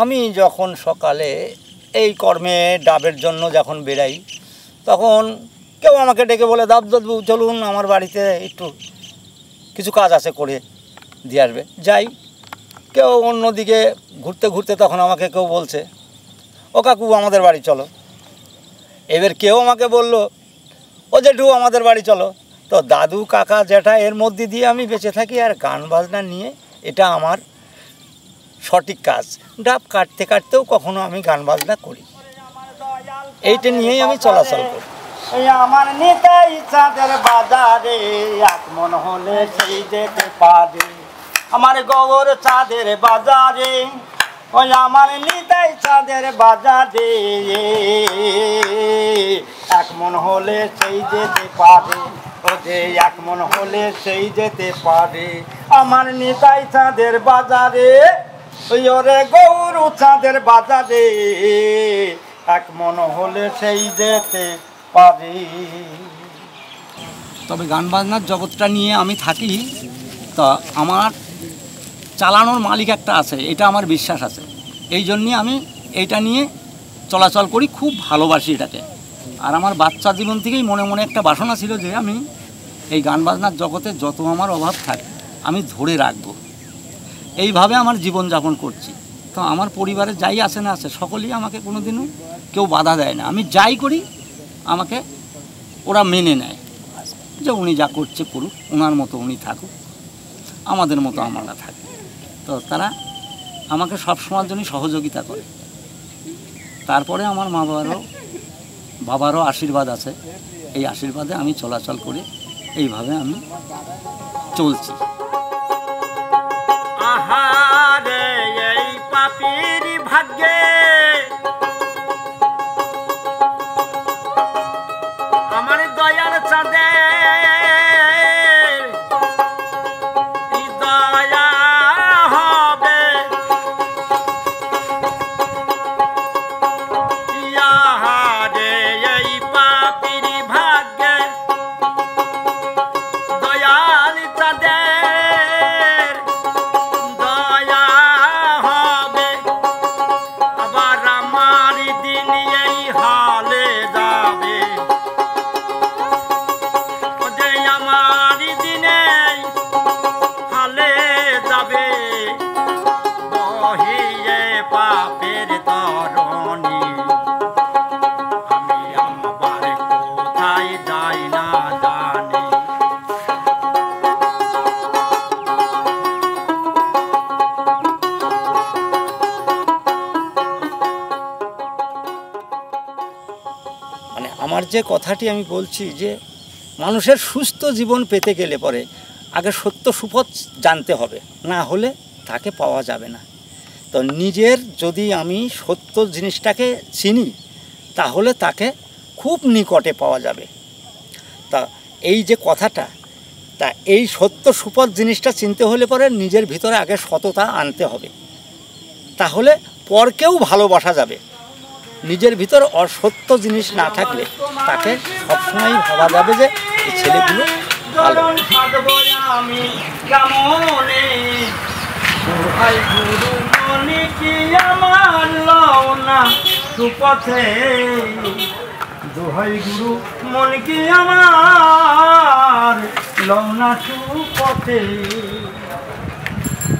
আমি যখন সকালে এই কর্মে ডাবের জন্য যখন বেরাই তখন কেউ আমাকে ডেকে বলে দাব দাদু, চলুন, আমার বাড়িতে একটু কিছু কাজ আছে করে দিয়ে আসবে। যাই, কেউ অন্যদিকে ঘুরতে ঘুরতে তখন আমাকে কেউ বলছে, ও কাকু, আমাদের বাড়ি চলো। এবার কেউ আমাকে বলল, ও জেঠু, আমাদের বাড়ি চলো। তো দাদু, কাকা জ্যাঠা এর মধ্যে দিয়ে আমি বেঁচে থাকি আর গান বাজনা নিয়ে এটা আমার সঠিক কাজ। ডাব কাটতে কাটতেও কখনো আমি গান বাজনা করি। এইটা নিয়েই আমি চলাচল করি। আমার নিতাই চাঁদের বাজারে মন হলে সেই যেতে পারে। আমার গগর চাঁদের বাজারে, ওই আমার নিতাই চাঁদের বাজারে। এক মন হলে সেই যেতে পারে যে এক মন হলে সেই যেতে পারে। আমার নিতাই চাঁদের বাজারে ওরে গৌর চাঁদের বাজারে, এক মন হলে সেই যেতে পারে। তবে গান বাজনার জগৎটা নিয়ে আমি থাকি, তা আমার চালানোর মালিক একটা আছে, এটা আমার বিশ্বাস আছে। এই জন্যে আমি এইটা নিয়ে চলাচল করি, খুব ভালোবাসি এটাকে। আর আমার বাচ্চা জীবন থেকেই মনে মনে একটা বাসনা ছিল যে আমি এই গান বাজনার জগতে যত আমার অভাব থাকে, আমি ধরে রাখব। এইভাবে আমার জীবনযাপন করছি। তো আমার পরিবারে যাই আসে না আসে, সকলেই আমাকে কোনোদিনও কেউ বাধা দেয় না। আমি যাই করি, আমাকে ওরা মেনে নেয়। যে উনি যা করছে করুক ওনার মতো উনি থাকুক, আমাদের মতো আমরা থাকি। তো তারা আমাকে সব সময়ের জন্য সহযোগিতা করে। তারপরে আমার মা বাবারও বাবারও আশীর্বাদ আছে। এই আশীর্বাদে আমি চলাচল করে এইভাবে আমি চলছি। ভাগ্যে আমার দয়ার চাঁদে আমার যে কথাটি আমি বলছি যে মানুষের সুস্থ জীবন পেতে গেলে পরে আগে সত্য সুপথ জানতে হবে, না হলে তাকে পাওয়া যাবে না। তো নিজের যদি আমি সত্য জিনিসটাকে চিনি, তাহলে তাকে খুব নিকটে পাওয়া যাবে। তা এই যে কথাটা, তা এই সত্য সুপথ জিনিসটা চিনতে হলে পরে নিজের ভিতরে আগে সততা আনতে হবে। তাহলে পরকেও ভালোবাসা যাবে। নিজের ভিতর অসত্য জিনিস না থাকলে তাকে সবসময় ভাবা যাবে যে এই ছেলেগুলো ভালো। সুপথে দোহাই গুরু মন কি আমার, লও না সুপথে।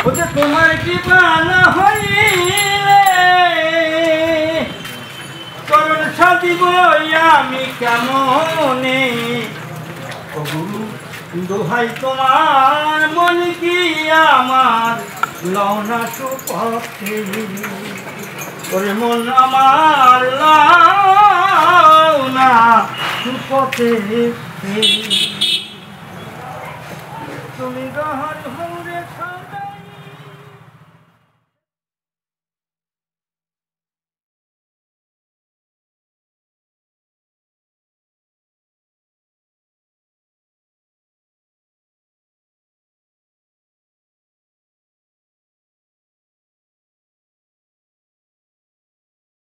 ও যে তোমার কি বানা হইলে সাধিব আমি কেমনে? দোহাই তোমার মন কি আমার? লওনা সুপথে। ওরে মন আমার লওনা সুপথে। তুমি গহর হৌরে